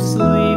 sleep.